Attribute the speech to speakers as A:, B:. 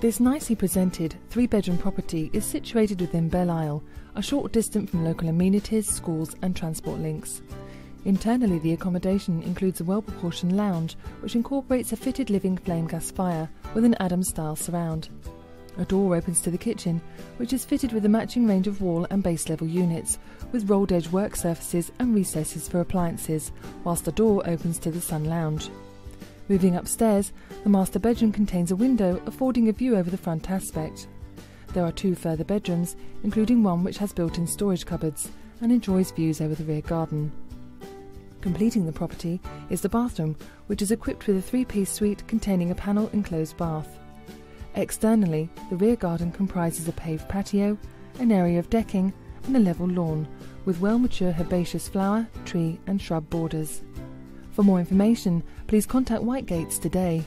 A: This nicely presented three bedroom property is situated within Belle Isle, a short distance from local amenities, schools, and transport links. Internally, the accommodation includes a well proportioned lounge which incorporates a fitted living flame gas fire with an Adams style surround. A door opens to the kitchen, which is fitted with a matching range of wall and base level units, with rolled edge work surfaces and recesses for appliances, whilst a door opens to the sun lounge. Moving upstairs, the master bedroom contains a window affording a view over the front aspect. There are two further bedrooms, including one which has built in storage cupboards and enjoys views over the rear garden. Completing the property is the bathroom, which is equipped with a three piece suite containing a panel enclosed bath. Externally, the rear garden comprises a paved patio, an area of decking, and a level lawn, with well mature herbaceous flower, tree, and shrub borders. For more information, please contact Whitegates today.